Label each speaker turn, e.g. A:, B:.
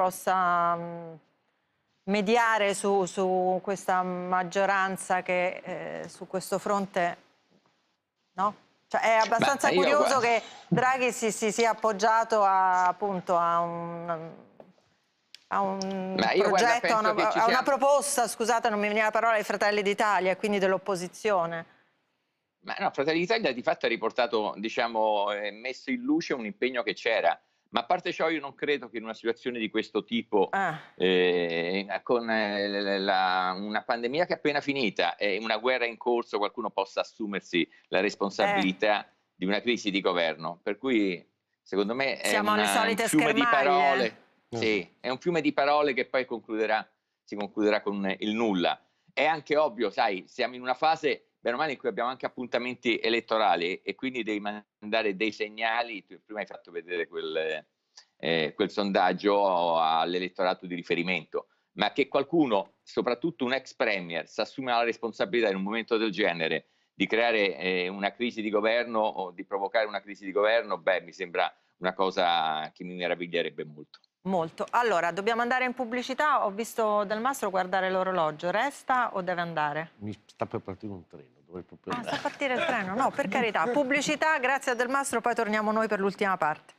A: possa mh, mediare su, su questa maggioranza che eh, su questo fronte, no? Cioè, è abbastanza
B: Beh, io,
A: curioso
B: guarda-
A: che Draghi si, si sia appoggiato a, appunto a un, a un
B: io, guarda,
A: progetto, a una, a una proposta, scusate non mi veniva la parola, dei Fratelli d'Italia quindi dell'opposizione.
B: Ma no, Fratelli d'Italia di fatto ha riportato, diciamo, eh, messo in luce un impegno che c'era. Ma a parte ciò, io non credo che in una situazione di questo tipo,
A: Ah.
B: eh, con eh, la- una pandemia che è appena finita e una guerra in corso, qualcuno possa assumersi la responsabilità
A: Eh.
B: di una crisi di governo. Per cui, secondo me, è
A: Siamo
B: una- un fiume di parole. Sì, è un fiume di parole che poi concluderà, si concluderà con il nulla. È anche ovvio, sai, siamo in una fase, bene o male, in cui abbiamo anche appuntamenti elettorali e quindi devi mandare dei segnali. Tu prima hai fatto vedere quel, eh, quel sondaggio all'elettorato di riferimento, ma che qualcuno, soprattutto un ex premier, si assume la responsabilità in un momento del genere di creare eh, una crisi di governo o di provocare una crisi di governo, beh, mi sembra una cosa che mi meraviglierebbe molto.
A: Molto. Allora, dobbiamo andare in pubblicità. Ho visto Del Mastro guardare l'orologio. Resta o deve andare?
C: Mi sta per partire un treno, dovrei proprio
A: Ah, sta a partire il treno? No, per carità. Pubblicità, grazie a Del Mastro, poi torniamo noi per l'ultima parte.